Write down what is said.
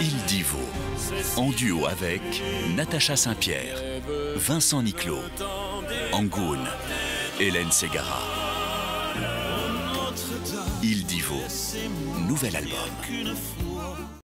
Il Divo, en duo avec Natacha Saint-Pierre, Vincent Niclot, Angoun, Hélène Segara. Il Divo, nouvel album.